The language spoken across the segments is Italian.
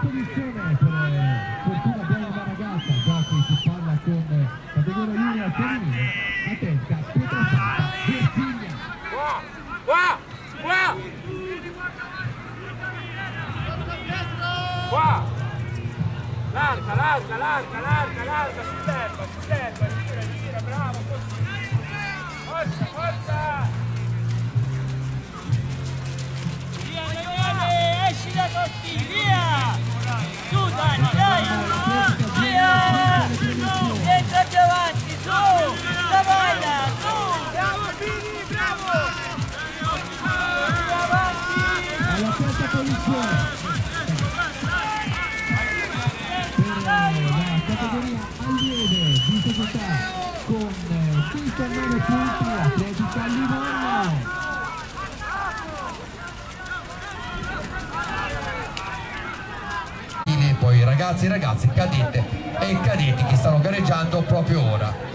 posizione per fortuna abbiamo una ragazza già si parla con categoria junior femminile attenta Pietrasanta Virginia Qua! Qua! Qua! Qua! Larga, larga, larga, larga, larga, sull'erba, sull'erba, gira, gira, bravo, così. Forza, forza! Via Daniele, esci da tutti, via! บ้านเยอะ ragazzi e ragazze, cadette e cadetti che stanno gareggiando proprio ora.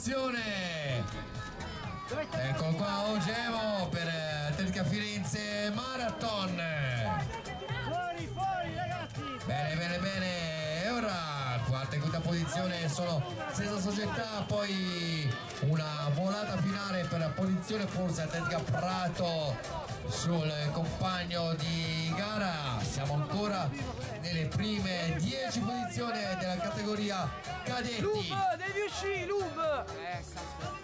Posizione, ecco qua Ogevo per eh, Atletica Firenze Marathon, Fuori, fuori ragazzi! bene bene bene, e ora quarta e quinta posizione sono stessa società, poi una volata finale per la posizione forse Atletica Prato sul compagno di gara, siamo ancora nelle prime 10 posizioni della categoria cadetti. devi uscire, Lub! Ragazzi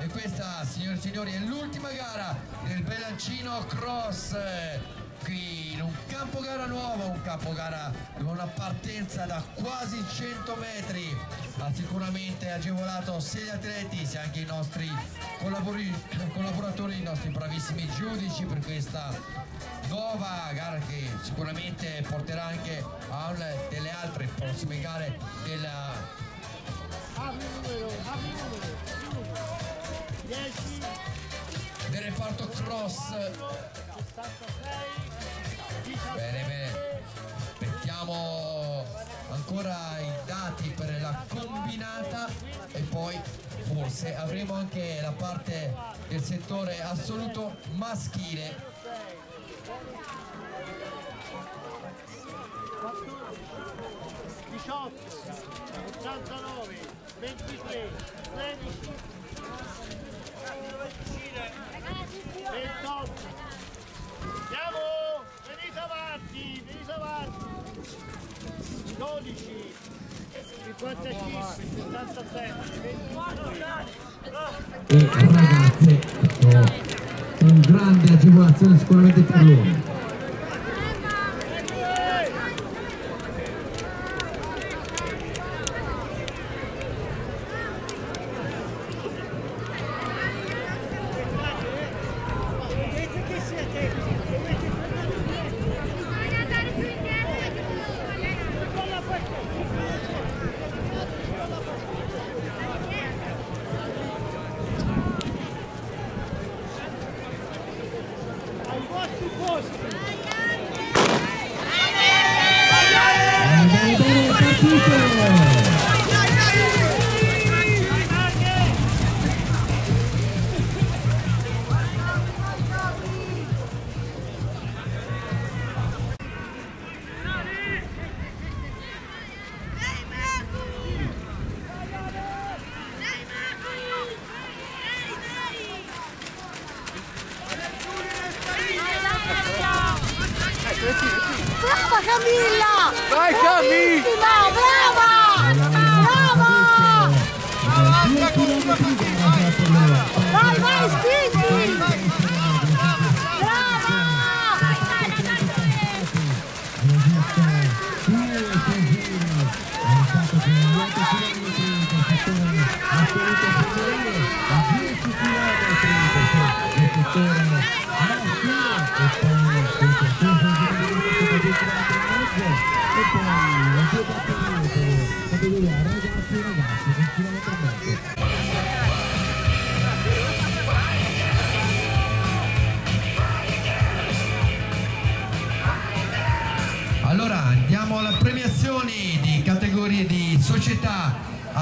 e questa, signore e signori, è l'ultima gara del Belancino Cross. eh, Qui in un campo gara nuovo, un campo gara con una partenza da quasi 100 metri. Ha sicuramente agevolato sia gli atleti sia anche i nostri collaboratori, i nostri bravissimi giudici per questa nuova gara che sicuramente porterà anche a delle altre prossime gare della, del reparto cross. 76, 19, bene bene. Aspettiamo ancora i dati per la combinata e poi forse avremo anche la parte del settore assoluto maschile 18, 89, 23, 16, 28. Andiamo! Venite avanti, venite avanti. 12, 55, 77, 22. e ragazze ecco, con grande agevolazione sicuramente per loro Brava Camilla! Vai! Bravissima, brava! Brava! Vai, vai, spingi!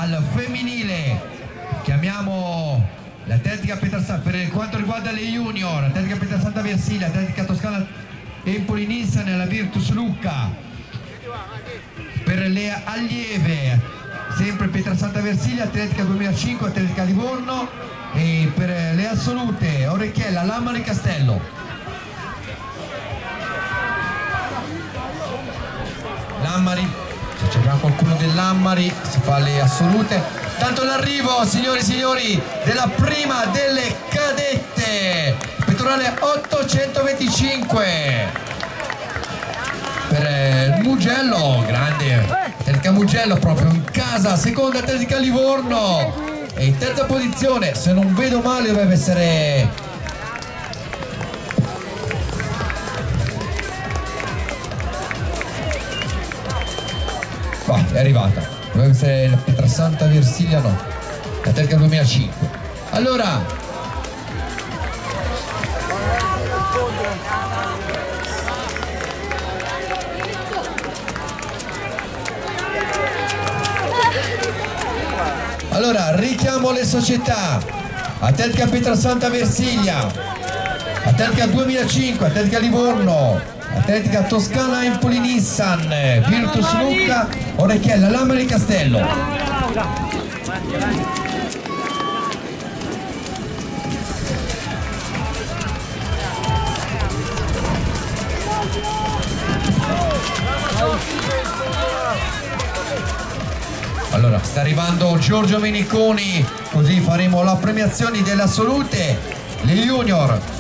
Al femminile. Chiamiamo l'Atletica Pietrasanta per quanto riguarda le junior, l'Atletica Pietrasanta Versilia, l'Atletica Toscana Empoli Nissan e la Virtus Lucca. Per le allieve, sempre Pietrasanta Versilia, Atletica 2005, Atletica Livorno e per le assolute Orecchiella, Lamari Castello. Lammari, c'è già qualcuno dell'Ammari si fa le assolute. Tanto l'arrivo, signori e signori, della prima delle cadette, pettorale 825. Per eh, Mugello, grande, Atletica Mugello proprio in casa, seconda Atletica Livorno. E in terza posizione, se non vedo male, dovrebbe essere è arrivata. Dovrebbe essere la Pietrasanta Versilia, no. La Telca 2005. Allora, allora richiamo le società. Atletica Pietrasanta Versilia, Atletica 2005, Atletica Livorno, Atletica Toscana Empoli Nissan, Virtus Lucca, Orecchiella, Lamari Castello. Allora, sta arrivando Giorgio Meniconi, così faremo la premiazione delle assolute, le junior.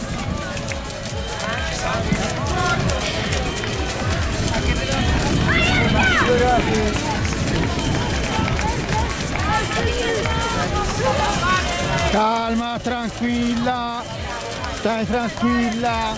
Calma, tranquilla. Stai tranquilla.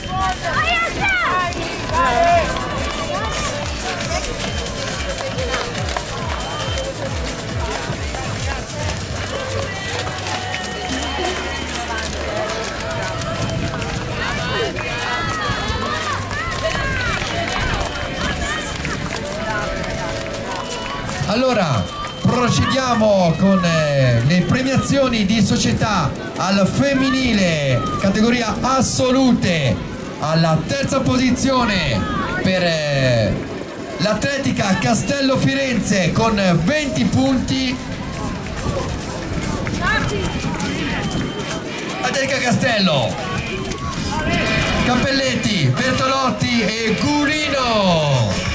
Allora, procediamo con eh, le premiazioni di società al femminile, categoria assolute, alla terza posizione per eh, l'Atletica Castello Firenze con 20 punti. Atletica Castello, Cappelletti, Bertolotti e Gulino.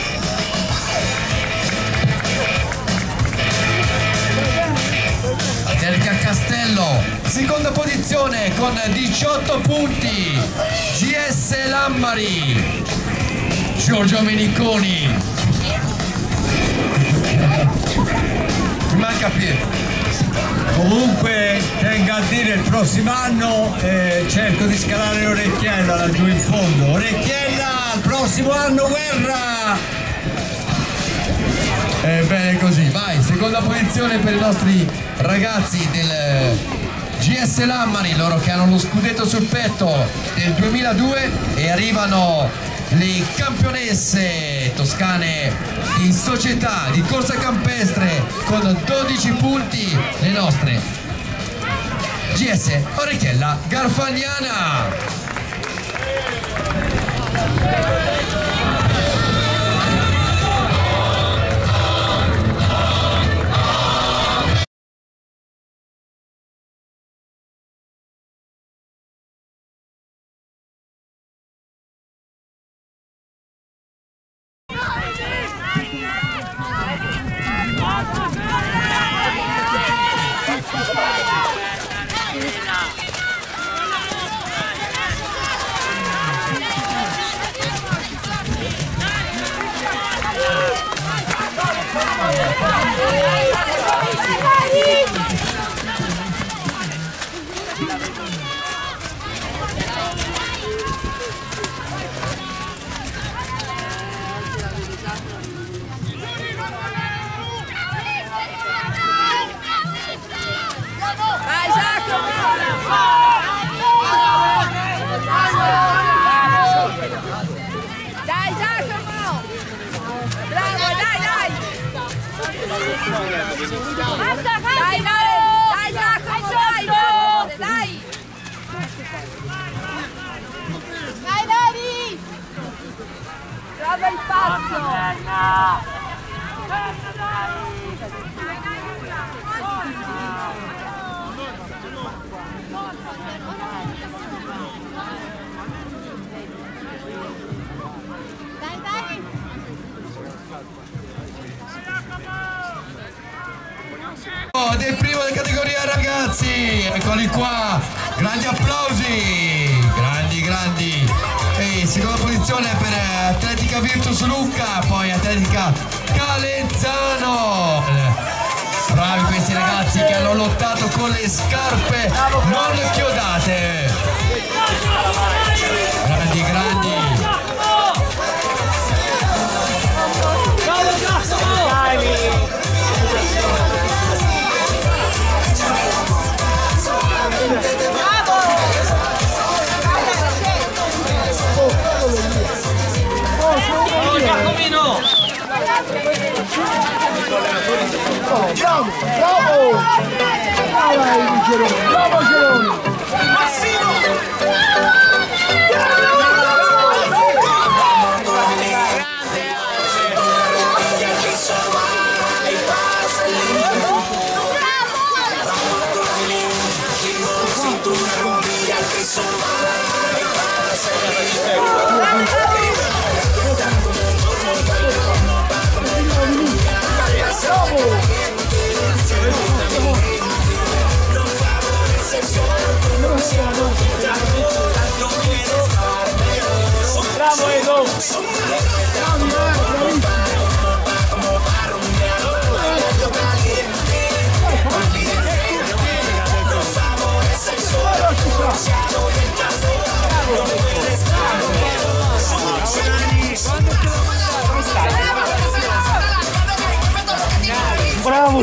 Atletica Castello, seconda posizione con 18 punti, GS Lammari, Giorgio Meniconi. Manca Pietro. Comunque tengo a dire il prossimo anno eh, cerco di scalare l'orecchiella laggiù in fondo. Orecchiella, il prossimo anno guerra! È bene così, vai, seconda posizione per i nostri ragazzi del GS Lammari, loro che hanno lo scudetto sul petto del 2002 e arrivano le campionesse toscane di società di corsa campestre con 12 punti, le nostre GS Orecchiella Garfagnana. Oh, del primo della categoria ragazzi. Eccoli qua. Grandi applausi. Grandi grandi. E seconda posizione per eh, Atletica Virtus Lucca poi Atletica Calenzano. Bravi questi ragazzi che hanno lottato con le scarpe non chiodate. Grandi grandi. Oh, Bravo, bravo! Bravo, Geroni! Bravo, Geroni!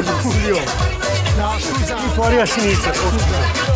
Bravo Giulio! No, scusa, fuori a sinistra.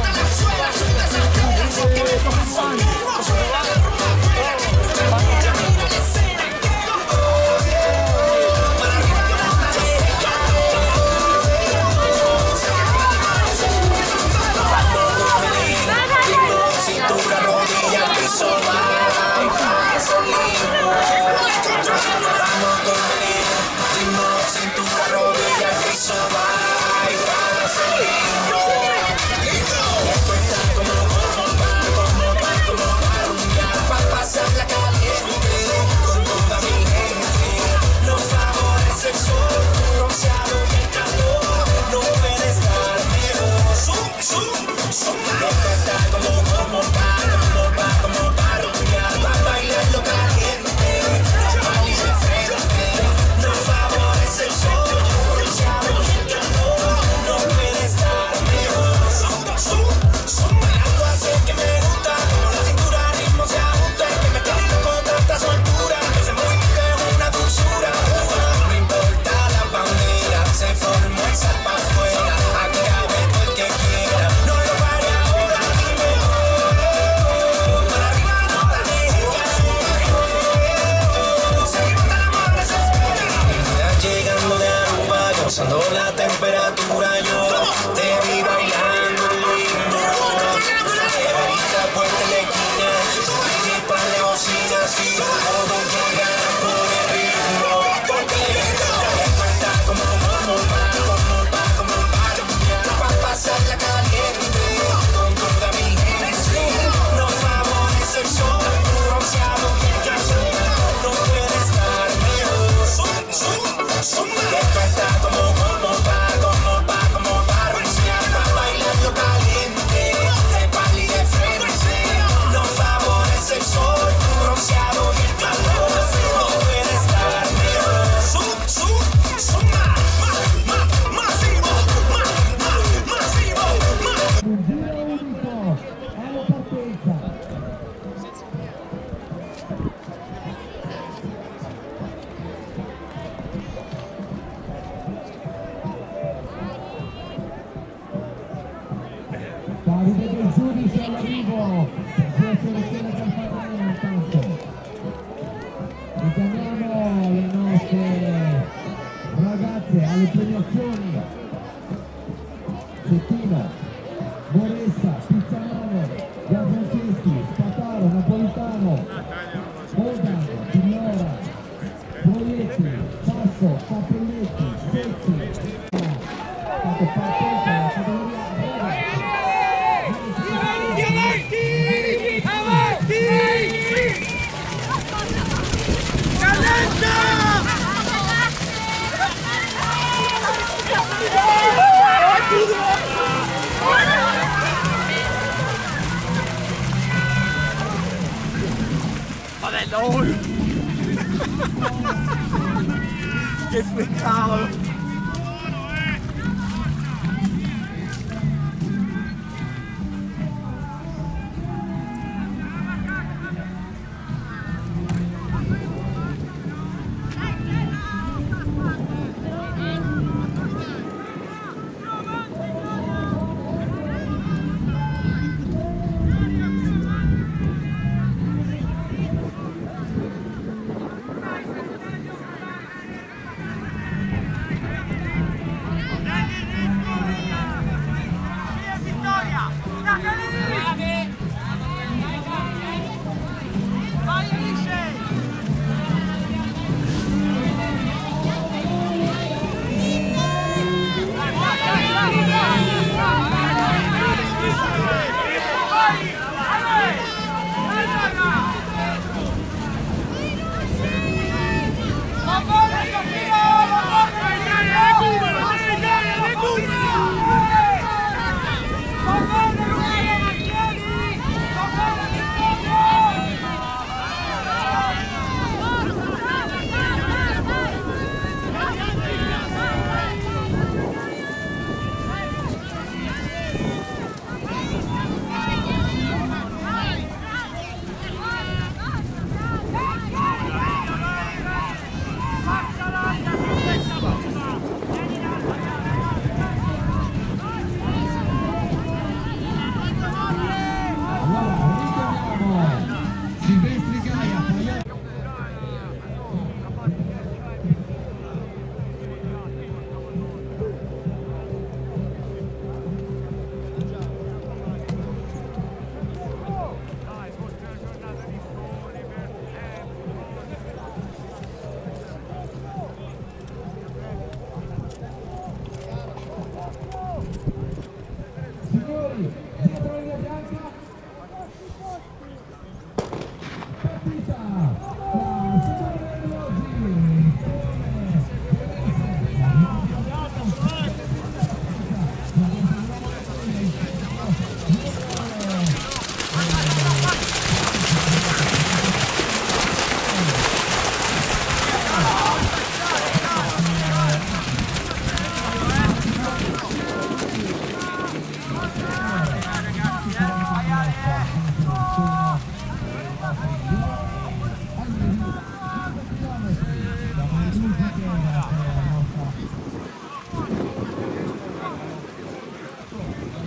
Che spettacolo! Allora,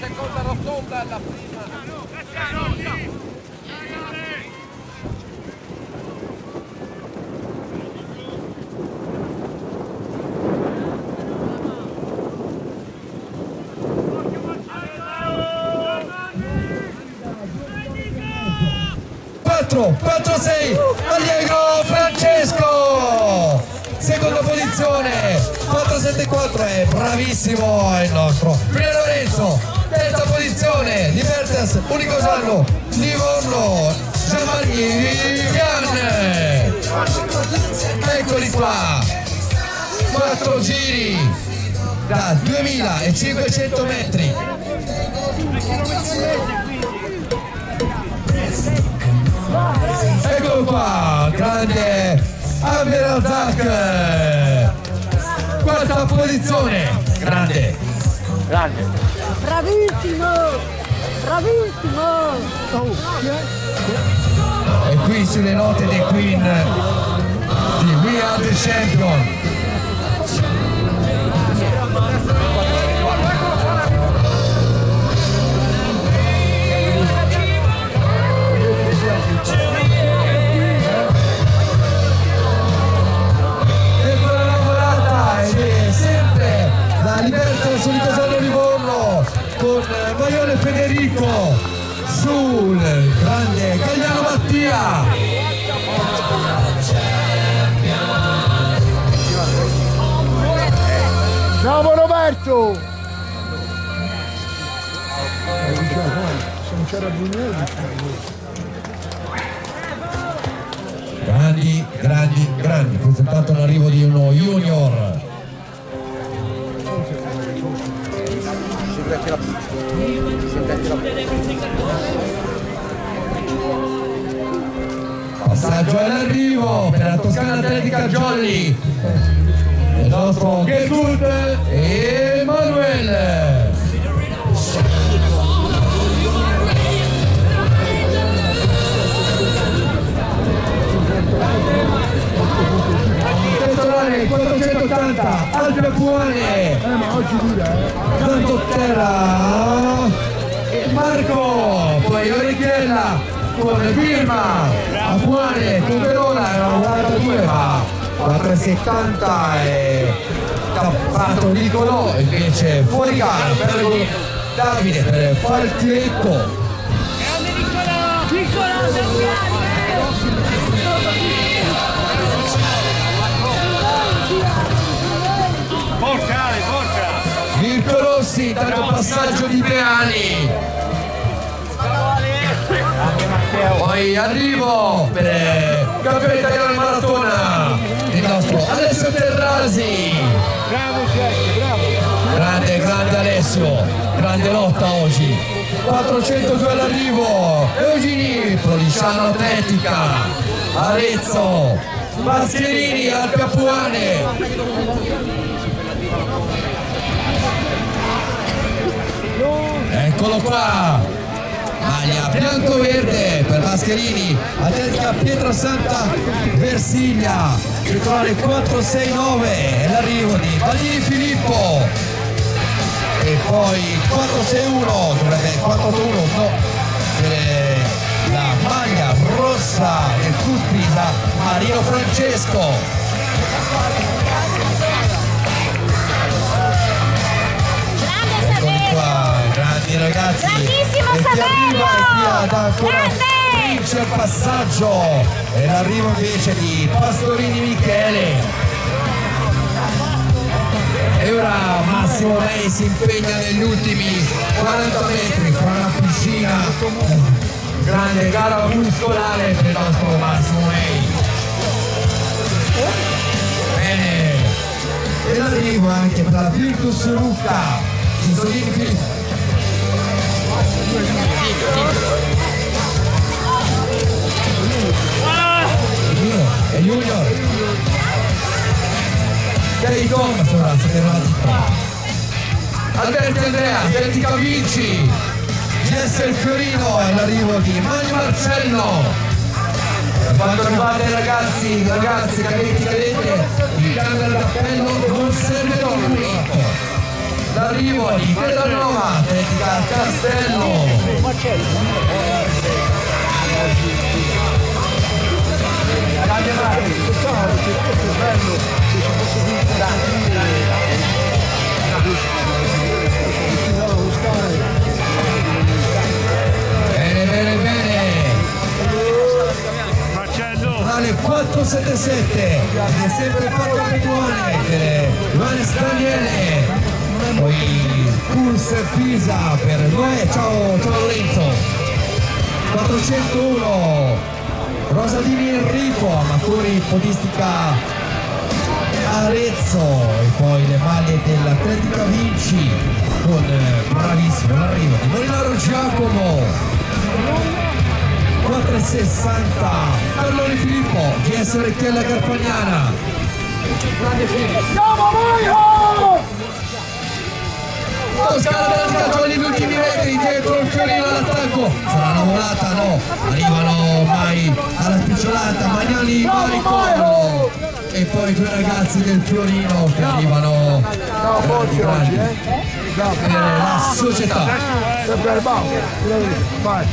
Seconda rotonda alla prima. Quattro, 4, 6, Allegro Francesco! Seconda posizione, 474, è bravissimo il nostro. Prima Lorenzo, terza posizione, Libertas, Unicosano, Livorno, Giovanni Vivian. Eccoli qua, quattro giri da 2500 metri. Eccolo qua, grande Amir Al-Zak. Quarta posizione, grande. Bravissimo! Bravissimo! E qui sulle note dei Queen di We Are the Champion. Libertano su di Borlo con eh, Maione Federico sul grande Gagliano Mattia. Bravo Roberto! Diciamo. Grandi, grandi, grandi, presentato l'arrivo di uno junior. Passaggio all'arrivo per la Toscana Atletica Jolly. Il nostro Gertrude Emanuele. Pettorale 480 Alpe eh. Zantotterra Marco poi Orichella con Birma. Apuane con Verona era 42 ma 470 e tappato Nicolò invece fuori gara per Davide per Falchietto Forza Rossi intanto passaggio di Peani. Poi arrivo per il campione italiano maratona il nostro Alessio Terrasi. Bravo Jack, bravo! grande grande Alessio grande lotta oggi. 402 all'arrivo Eugeni Prolisciano Atletica Arezzo Mascherini Alpe Apuane Eccolo qua! Maglia bianco-verde per Mascherini, Atletica Pietrasanta Versiglia, titolare 469 è l'arrivo di Baglini Filippo. E poi 461, dovrebbe 481 no, per la maglia rossa del Cuspisa Marino Francesco. Ha da ancora Grande! vince il passaggio. E l'arrivo invece di Pastorini Michele. E ora Massimo Lei si impegna negli ultimi 40 metri fra una piscina. Grande gara muscolare per il nostro Massimo Lei. Bene. E l'arrivo anche per la Virtus Lucca. Cisolini Filippo. Junior. Dei se ne va Alberti Andrea, Atletica Vinci, GS Il Fiorino è l'arrivo di Mani Marcello. Riguarda i ragazzi, ragazzi, cadetti, cadette, il cambio d'appello non serve più. L'arrivo di Terranova, Atletica Castello. Bene, bene, bene. Marcello! Totale 477 ed è sempre fatto abituale per Johannes Daniele poi Kurs Pisa per Noè ciao, ciao Lorenzo. 401 Rosalini Enrico Amaturi Podistica Arezzo. E poi le maglie dell'Atletica Vinci con eh, bravissimo l'arrivo di Molinaro Giacomo. 460 Carlone Filippo GS Recchiella Carpagnana. Toscana Atletica Giovanni gli ultimi metri dietro il fiorino all'attacco sarà una volata no? Arrivano ormai alla spicciolata Magnani Maricolo e poi due ragazzi del fiorino che arrivano grandi, grandi per la società. Sempre al banco. Vai.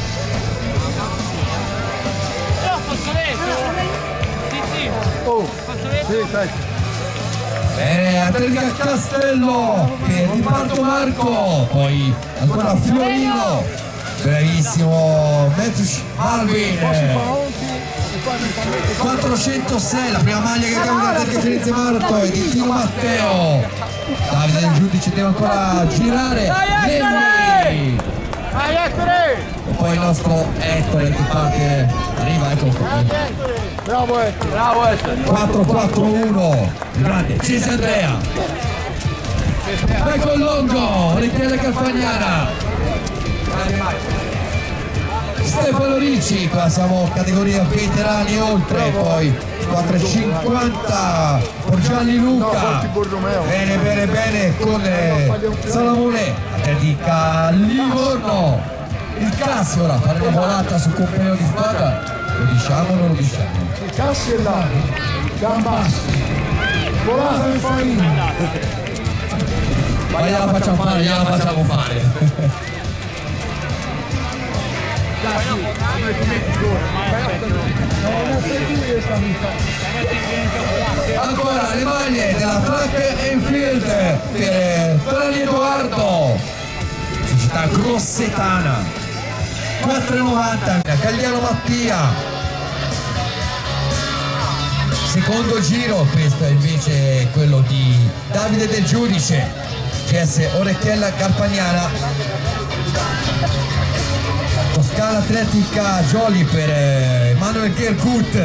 Oh, sì. Bene, Atletica Castello per Riparto Marco, poi ancora Fiorino, bravissimo Metus Marvin, 406 la prima maglia che abbiamo da Terche Firenze Marto e di Tino Matteo. Davide del giudice deve ancora girare. Vai Ettore! e poi il nostro Ettore che parte arriva ecco Bravo Ettore! Bravo Ettore! 4-4-1 grande Cese Andrea vai con Longo Ricchiella Calfagnana Stefano Ricci, qua siamo categoria veterani oltre, poi 4,50 por Gianni Luca. Bene, bene, bene con eh, Salamone, atletica Livorno. Il Cassio ora fare una volata sul compagno di squadra, lo diciamo o non lo diciamo? Cassi e là, Gambassi, volata in farina. Ma gliela facciamo fare, gliela facciamo fare. Ancora le maglie della Track Enfield per Tony Edoardo, società grossetana, 4,90 Cagliano Mattia. Secondo giro, questo è invece quello di Davide Del Giudice, CS Orecchiella Carpagnana. Toscana Atletica Jolly per eh, Emanuele Kerkut.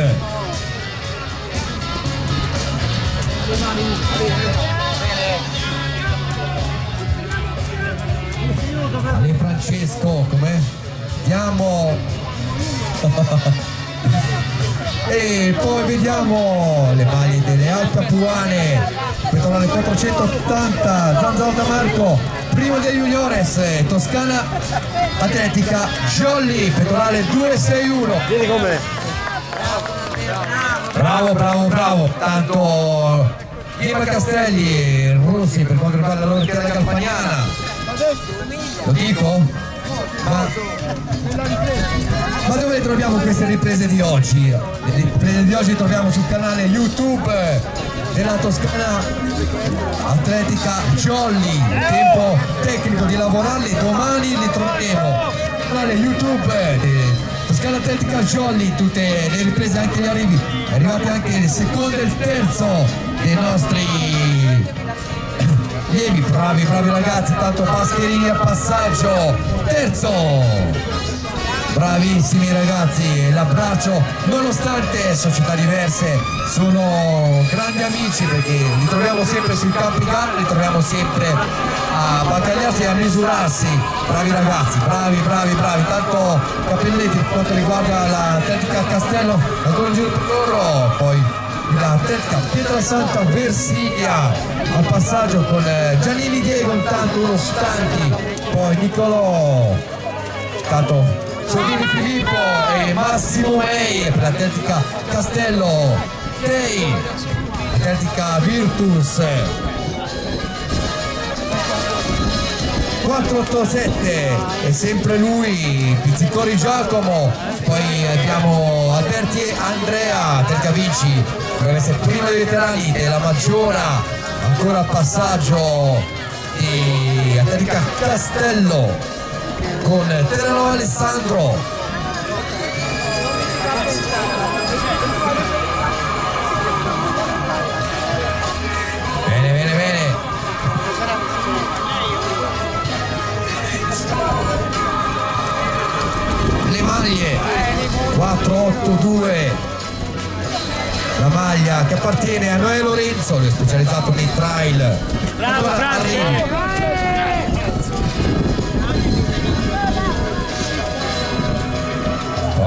Ale Francesco, com'è? Diamo e poi vediamo le maglie delle Alpe Apuane Petrolale 480 Zanzaro da Marco. Primo dei juniores Toscana Atletica Jolly Petrolale 261 Vieni con me. bravo bravo bravo. Tanto Diego Castelli Russi per quanto riguarda la loro terra calpagnana lo dico? Ma, ma dove troviamo queste riprese di oggi? Le riprese di oggi le troviamo sul canale YouTube della Toscana Atletica Jolly. Tempo tecnico di lavorarli, domani li troveremo. Canale YouTube Toscana Atletica Jolly, tutte le riprese anche gli arrivi. È arrivati anche il secondo e il terzo dei nostri Lievi, bravi, bravi ragazzi, tanto Pascherini a passaggio, terzo, bravissimi ragazzi, l'abbraccio, nonostante società diverse, sono grandi amici perché li troviamo sempre sui campi gara, li troviamo sempre a battagliarsi e a misurarsi, bravi ragazzi, bravi, bravi, bravi, tanto Cappelletti per quanto riguarda l'Atletica Castello, ancora un giro per loro, poi la tecca Pietrasanta Versilia al passaggio con eh, Giannini Diego intanto uno stanti poi Nicolò tanto Sodini Filippo e Massimo Mei per l'Atletica Castello. Tei Atletica Virtus. 487 e sempre lui Pizzitori Giacomo. Poi abbiamo Alberti Andrea Tercavici deve essere primo dei veterani della Maggiora ancora passaggio di Atletica Castello con Terranova Alessandro. Bene bene bene. Le maglie 482 la maglia che appartiene a Noè Lorenzo lui è specializzato nei trail. Bravo Allora,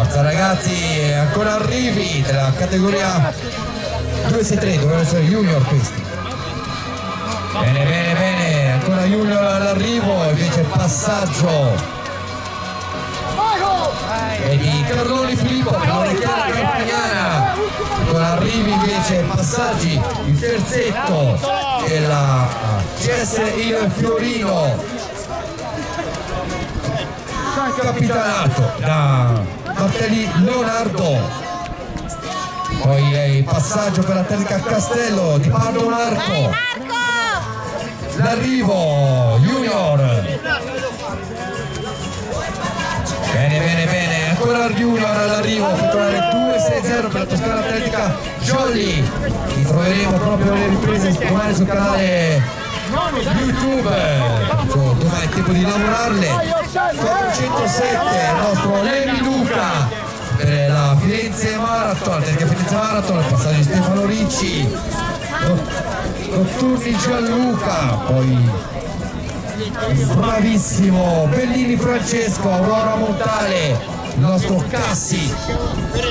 forza ragazzi ancora arrivi della categoria 263 dovevano essere junior questi. Bene bene bene ancora junior all'arrivo invece passaggio. E di Carloni Filippo per la richiesta campagnana con arrivi invece passaggi il terzetto della CS il Fiorino. Capitanato da Martelli Leonardo. Poi il passaggio per la tecnica Castello di Pardo Marco. Marco! l'arrivo Junior. Bene, bene, bene, ancora Junior all'arrivo, effettuare 2-6-0 per la Toscana Atletica Jolly. Li troveremo proprio nelle riprese domani sul canale YouTube. Cioè, domani è tempo di lavorarle. 407, il nostro Levi Luca. Per la Firenze Marathon, Atletica Firenze Marathon, passaggio di Stefano Ricci, Notturni Gianluca, poi bravissimo Bellini Francesco Aurora Montale il nostro Cassi.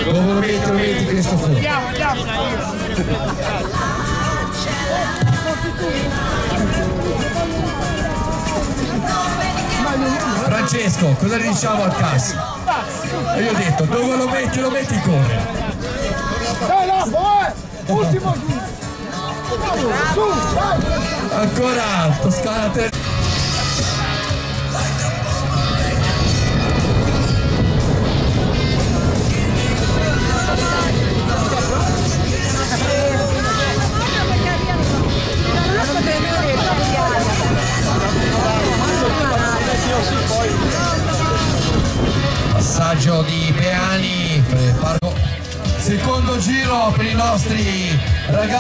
Dove lo metti lo metti Cristoforo Francesco cosa ne diciamo al Cassi? E io ho detto dove lo metti lo metti corre Dai, Lapo, eh! Ultimo giù! Su, dai! ancora Toscana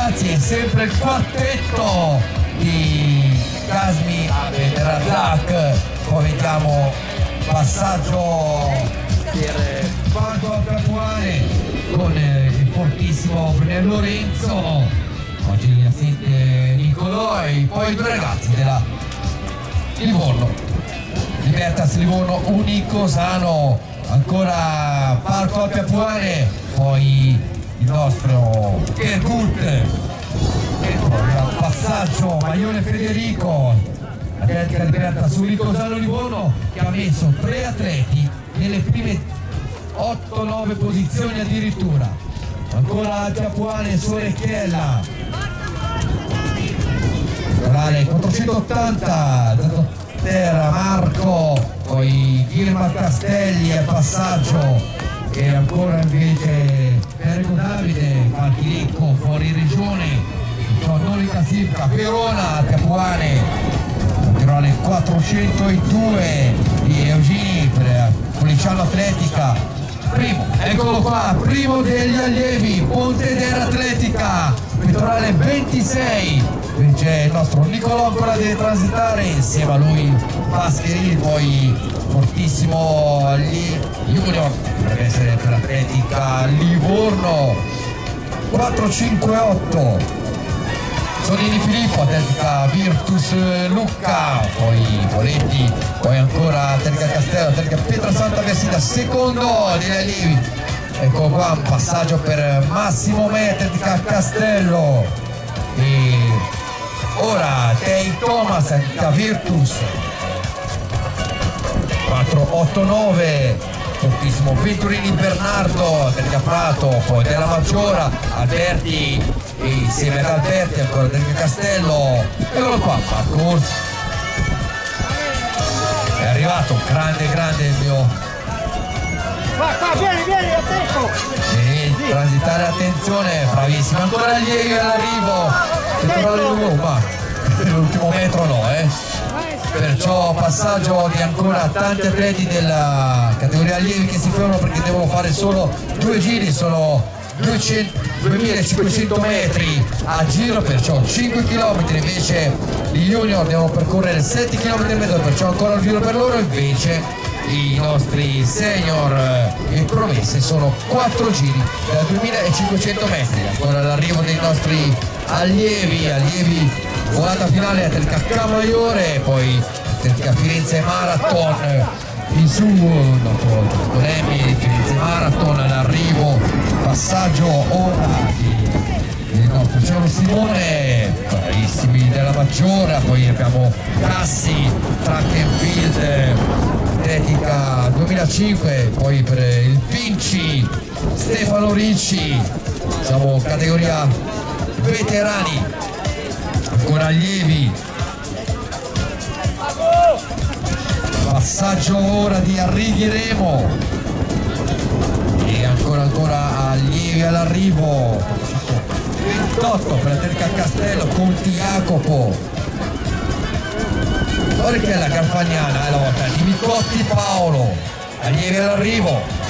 ragazzi sempre il quartetto di Casmi Razak. Poi vediamo passaggio per Marco Capuane con il fortissimo Brunel Lorenzo. Oggi assente Nicolò e poi due ragazzi della Livorno. Libertas Livorno Unicosano ancora Parco a Capuane poi il nostro Kerkut e al passaggio Maione Federico Atletica Libertas Unicosano Livorno che ha messo tre atleti nelle prime 8-9 posizioni addirittura. Ancora Capuane su Recchiella Orale 480 Terra Marco poi Girma Castelli al passaggio e ancora invece Ferro Davide Falchirecco fuori regione Giordolica Sipca Perona Capuane Naturale 402 di Eugini per Policiano Atletica. Primo, eccolo qua, primo degli allievi Pontedera Atletica pettorale 26 c'è il nostro Nicolò ancora deve transitare insieme a lui Pascherini poi fortissimo lì Junior deve essere per l'Atletica Livorno 458 Sonini Filippo, Atletica Virtus Lucca, poi Poletti, poi ancora Atletica Castello, Atletica Pietra Santa Versita, secondo degli allievi. Ecco qua un passaggio per Massimo Me, Atletica Castello. E ora Tei Thomas, Atletica Virtus. 489 fortissimo Venturini Bernardo Atletica Prato poi della Maggiora Alberti insieme ad Alberti ancora Atletica Castello eccolo qua Marcos è arrivato grande grande il mio Qua, qua, vieni, vieni, a tempo! e transitare attenzione bravissimo ancora allievi all'arrivo L'ultimo metro no eh. Perciò passaggio di ancora tanti atleti della categoria allievi che si fermano perché devono fare solo due giri sono 200 2500 metri a giro perciò 5 km invece i junior devono percorrere 7 km e mezzo perciò ancora un giro per loro. Invece i nostri senior eh, e promesse sono 4 giri da 2500 metri. Ancora l'arrivo dei nostri allievi allievi volata finale Atletica Camaiore poi Atletica Firenze Marathon in su nostro Lemmi Firenze Marathon all'arrivo passaggio ora il nostro Giorgio Simone, bravissimi della Maggiora, poi abbiamo Cassi, Track and Field, Atletica 2005, poi per il Vinci, Stefano Ricci, siamo categoria veterani, ancora allievi. Passaggio ora di Arrighi Remo. E ancora ancora allievi all'arrivo. 28 per la Terca Castello Conti Jacopo. Guarda che è la Garfagnana è la volta di Micotti Paolo. Allievi all'arrivo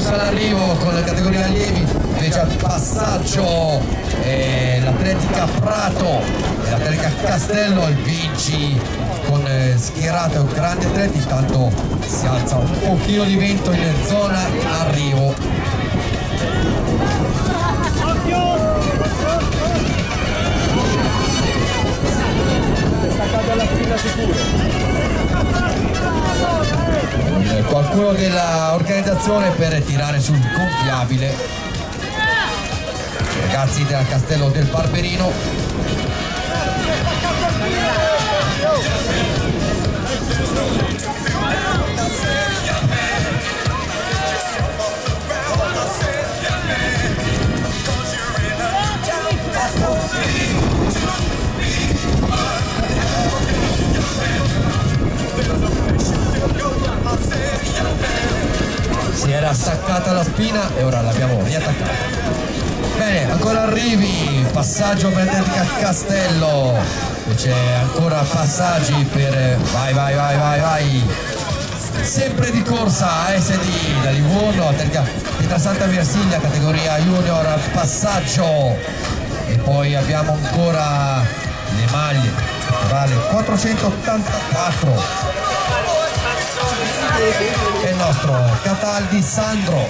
bene Virtus all'arrivo con la categoria allievi invece al passaggio eh, l'atletica Prato e l'atletica Castello il Vinci con eh, schierato grandi atleti intanto si alza un pochino di vento in zona arrivo Eh, qualcuno dell'organizzazione per tirare sul gonfiabile ragazzi del castello del Barberino si era staccata la spina e ora l'abbiamo riattaccata. Bene ancora arrivi passaggio per Castello. C'è ancora passaggi per vai vai vai vai vai. Sempre di corsa ASD da Livorno Atletica Pietrasanta Versiglia categoria junior passaggio. E poi abbiamo ancora le maglie vale 484 e il nostro Cataldi Sandro.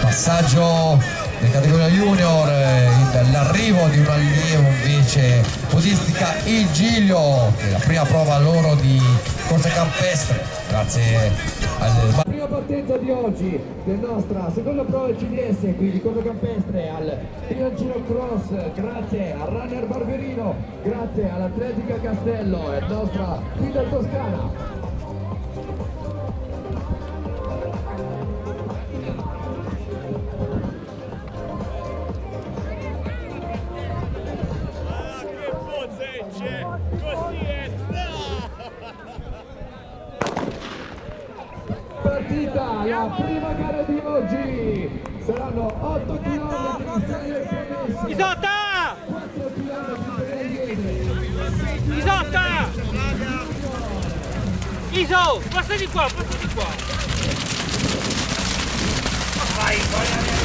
Passaggio in categoria junior eh, l'arrivo di un allievo invece podistica il Giglio è la prima prova loro di corsa campestre grazie al Prima partenza di oggi del nostra seconda prova del CDS, quindi corsa campestre al Biancino Cross, grazie al Runner Barberino, grazie all'Atletica Castello e nostra Guida Toscana. Saranno 8 km, 6 promessi, Isotta! 4 km per le allievi. Isotta! Iso! Passa di qua, passa di qua! Vai, vai! Vediamo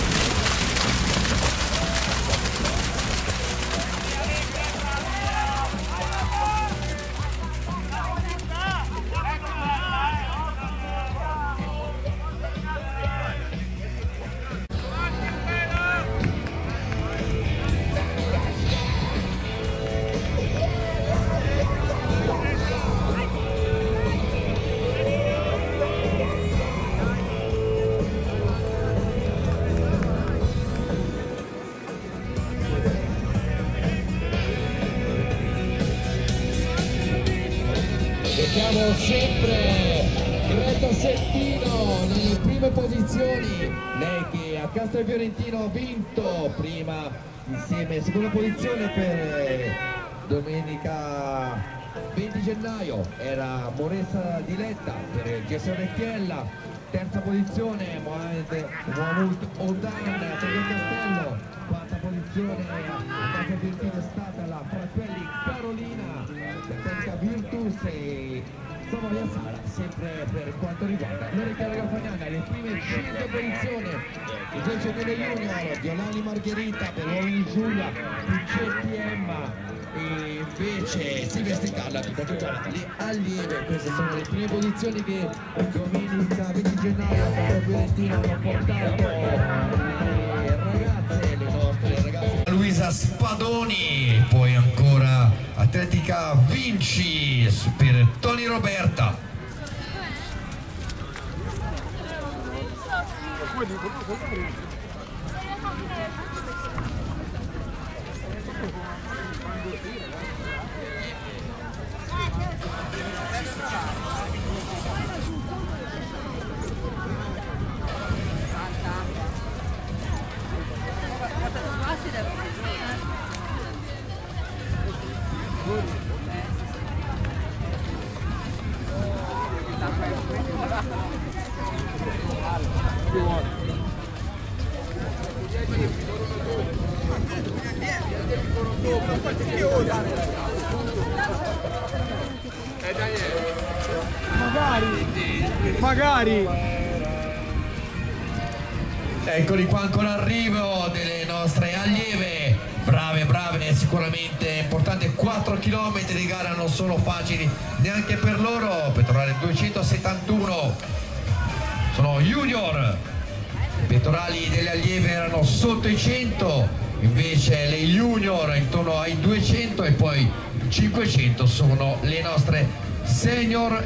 sempre. Greta Settino nelle prime posizioni, lei che a Castel Fiorentino ha vinto prima insieme seconda posizione per eh, domenica 20 gennaio, era Moressa Diletta per Gesso Recchiella, terza posizione Mohamed Mohamed Odan Castello, quarta posizione è stata la Fratelli Carolina Tecnica Virtus e Savoia Sara sempre per quanto riguarda l'Erica Ragafagnana le prime 5 posizioni. Invece delle junior Violani Margherita uomini Giulia Piccetti Emma. E invece Silvestri Carla per quanto riguarda le allieve queste sono le prime posizioni che domenica 20 gennaio a Castel Fiorentino hanno portato Atletica Spadoni, poi ancora Atletica Vinci per Tony Roberta. Thank you.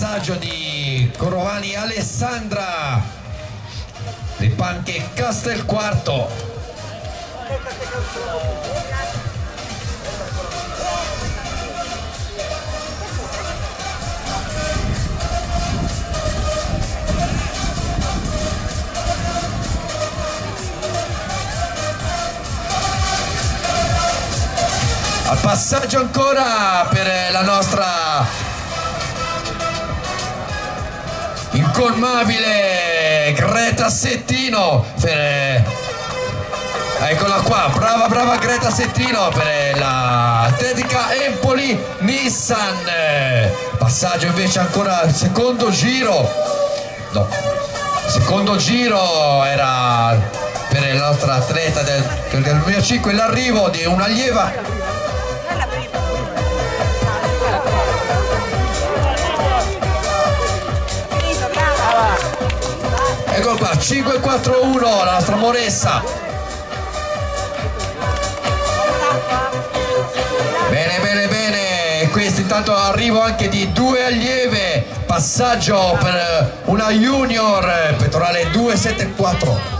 passaggio di Corovani Alessandra. Le panche Castel quarto. Al passaggio ancora per la nostra incolmabile Greta Settino per eccola qua brava brava Greta Settino per la Atletica Empoli Nissan. Passaggio invece ancora al secondo giro. No secondo giro era per la nostra atleta del, del 2005 l'arrivo di un'allieva Eccolo qua, 5-4-1 la nostra Moressa. Bene, bene, bene. Questo intanto arrivo anche di due allieve. Passaggio per una junior, pettorale 274.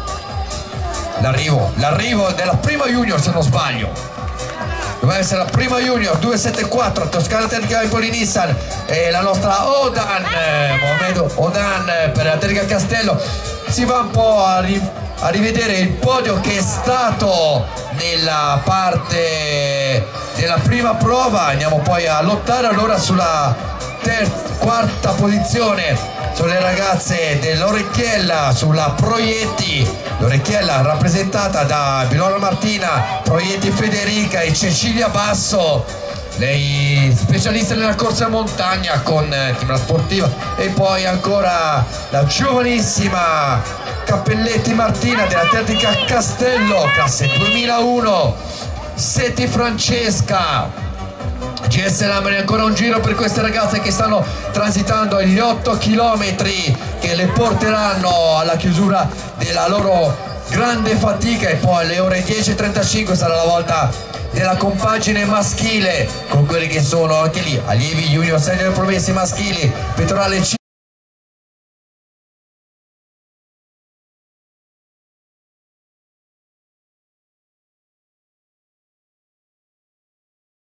L'arrivo, l'arrivo della prima junior se non sbaglio. Doveva essere la prima junior 274 Toscana Atletica Empoli Nissan e la nostra Odan eh, Mohamed Odan eh, per l'Atletica Castello si va un po' a, ri- a rivedere il podio che è stato nella parte della prima prova. Andiamo poi a lottare allora sulla quarta posizione. Sono le ragazze dell'Orecchiella sulla Proietti. l'Orecchiella rappresentata da Bilora Martina Proietti Federica e Cecilia Basso lei specialista nella corsa montagna con eh, Team Sportiva. E poi ancora la giovanissima Cappelletti Martina dell'Atletica Castello classe 2001 Seti Francesca. GS Lamari ancora un giro per queste ragazze che stanno transitando agli 8 km che le porteranno alla chiusura della loro grande fatica. E poi alle ore 10.35 sarà la volta della compagine maschile con quelli che sono anche lì allievi junior senior promessi maschili pettorale